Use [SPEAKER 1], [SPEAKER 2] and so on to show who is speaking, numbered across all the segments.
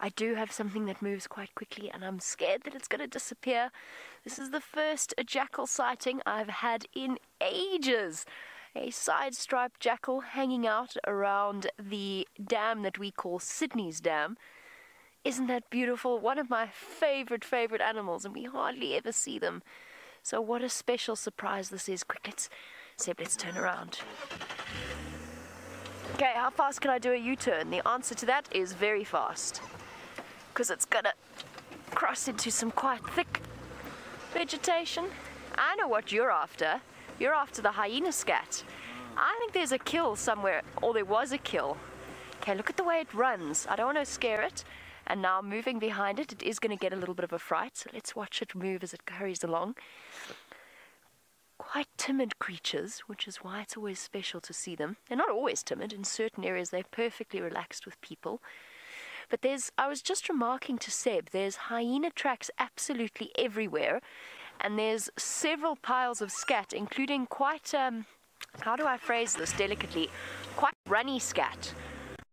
[SPEAKER 1] I do have something that moves quite quickly, and I'm scared that it's going to disappear. This is the first jackal sighting I've had in ages. A side striped jackal hanging out around the dam that we call Sydney's Dam. Isn't that beautiful? One of my favorite, favorite animals, and we hardly ever see them. So, what a special surprise this is. Quick, let's, Seb, let's turn around. Okay, how fast can I do a U turn? The answer to that is very fast because it's gonna cross into some quite thick vegetation. I know what you're after. You're after the hyena scat. I think there's a kill somewhere, or there was a kill. Okay, look at the way it runs. I don't want to scare it. And now moving behind it, it is going to get a little bit of a fright. So let's watch it move as it hurries along. Quite timid creatures, which is why it's always special to see them. They're not always timid. In certain areas, they're perfectly relaxed with people. But there's, I was just remarking to Seb, there's hyena tracks absolutely everywhere, and there's several piles of scat, including quite, um, how do I phrase this delicately, quite runny scat,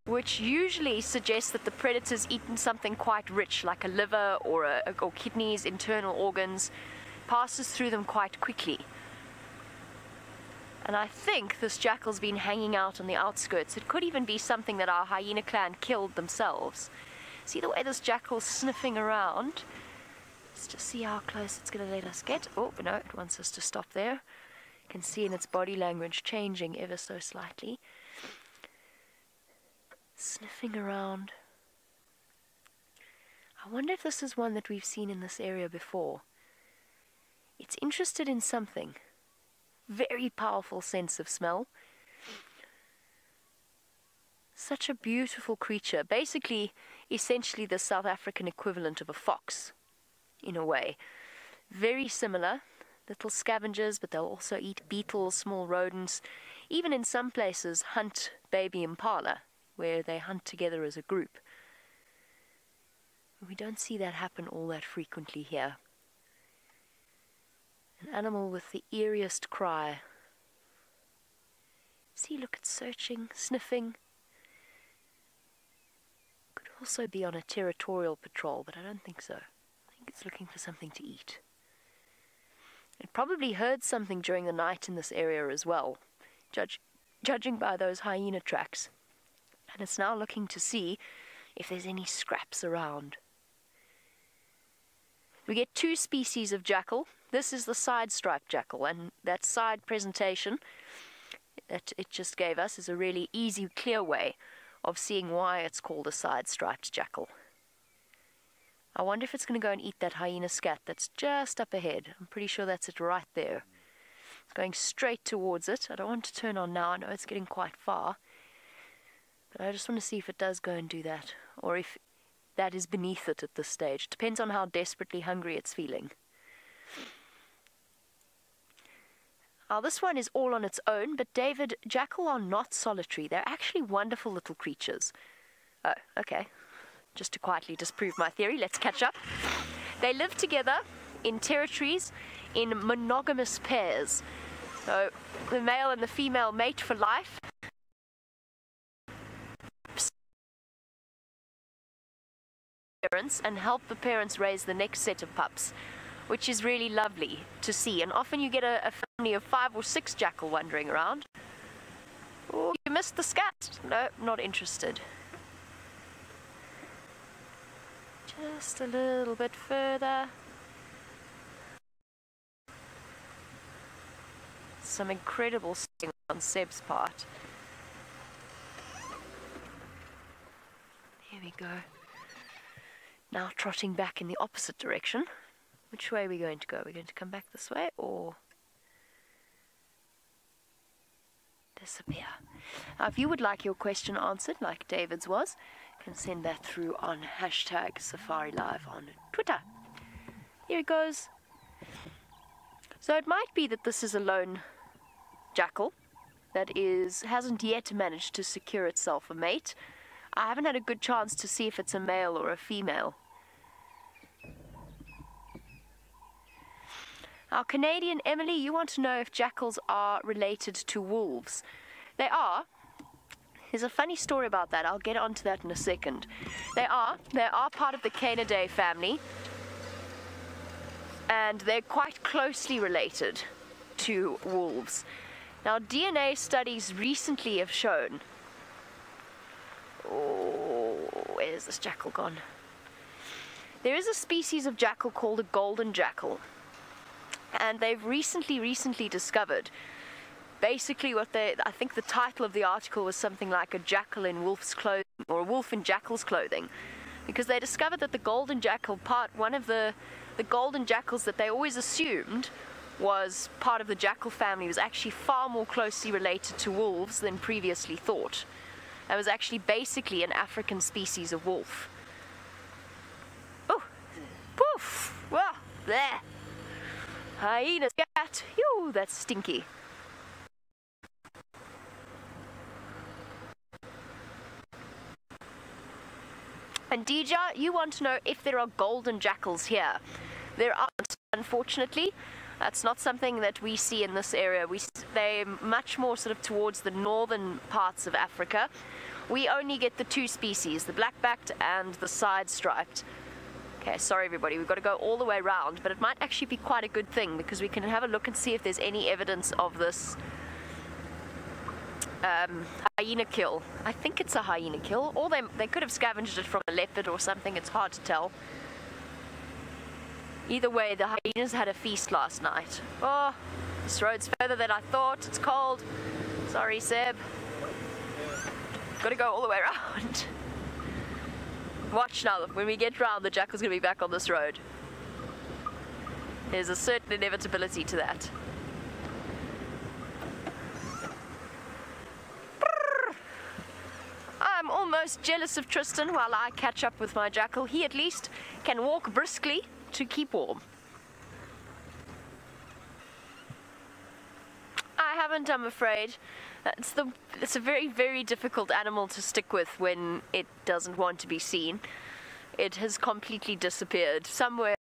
[SPEAKER 1] which usually suggests that the predator's eaten something quite rich, like a liver or, a, or kidneys, internal organs, passes through them quite quickly. And I think this jackal's been hanging out on the outskirts. It could even be something that our hyena clan killed themselves. See the way this jackal's sniffing around? Let's just see how close it's going to let us get. Oh, no, it wants us to stop there. You can see in its body language changing ever so slightly. Sniffing around. I wonder if this is one that we've seen in this area before. It's interested in something very powerful sense of smell. Such a beautiful creature. Basically, essentially the South African equivalent of a fox, in a way. Very similar. Little scavengers, but they'll also eat beetles, small rodents, even in some places hunt baby impala, where they hunt together as a group. We don't see that happen all that frequently here. An animal with the eeriest cry. See, look, it's searching, sniffing. Could also be on a territorial patrol, but I don't think so. I think it's looking for something to eat. It probably heard something during the night in this area as well, judge, judging by those hyena tracks. And it's now looking to see if there's any scraps around. We get two species of jackal. This is the side striped jackal, and that side presentation that it just gave us is a really easy, clear way of seeing why it's called a side striped jackal. I wonder if it's going to go and eat that hyena scat that's just up ahead. I'm pretty sure that's it right there. It's going straight towards it. I don't want to turn on now. I know it's getting quite far. But I just want to see if it does go and do that. Or if that is beneath it at this stage. It Depends on how desperately hungry it's feeling. Now, this one is all on its own, but David, jackal are not solitary. They're actually wonderful little creatures. Oh, okay. Just to quietly disprove my theory, let's catch up. They live together in territories in monogamous pairs. So the male and the female mate for life parents and help the parents raise the next set of pups, which is really lovely to see. And often you get a, a family of five or six jackal wandering around. Oh, you missed the scat. No, not interested. Just a little bit further. Some incredible singing on Seb's part. Here we go. Now trotting back in the opposite direction. Which way are we going to go? Are we going to come back this way or disappear? Now, if you would like your question answered, like David's was, you can send that through on hashtag Safari Live on Twitter. Here it goes. So it might be that this is a lone jackal that is hasn't yet managed to secure itself a mate. I haven't had a good chance to see if it's a male or a female. Our Canadian Emily, you want to know if jackals are related to wolves. They are. There's a funny story about that. I'll get onto that in a second. They are. They are part of the Canidae family. And they're quite closely related to wolves. Now, DNA studies recently have shown. Oh, where's this jackal gone? There is a species of jackal called a golden jackal. And they've recently, recently discovered basically what they I think the title of the article was something like a jackal in wolf's clothing or a wolf in jackal's clothing because they discovered that the golden jackal part one of the the golden jackals that they always assumed was part of the jackal family was actually far more closely related to wolves than previously thought. It was actually basically an African species of wolf. Oh, poof, well, there. Hyena scat, Ew, that's stinky. And Dija, you want to know if there are golden jackals here. There aren't, unfortunately. That's not something that we see in this area. We, they're much more sort of towards the northern parts of Africa. We only get the two species, the black-backed and the side-striped. Okay, sorry everybody, we've got to go all the way around, but it might actually be quite a good thing because we can have a look and see if there's any evidence of this um, hyena kill. I think it's a hyena kill, or they, they could have scavenged it from a leopard or something, it's hard to tell. Either way, the hyenas had a feast last night. Oh, this road's further than I thought, it's cold. Sorry, Seb. Gotta go all the way around. Watch now, when we get round, the jackal's gonna be back on this road. There's a certain inevitability to that. I'm almost jealous of Tristan while I catch up with my jackal. He at least can walk briskly to keep warm. I haven't, I'm afraid. It's, the, it's a very, very difficult animal to stick with when it doesn't want to be seen. It has completely disappeared. Somewhere